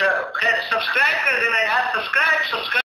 subscribe कर I यार subscribe subscribe.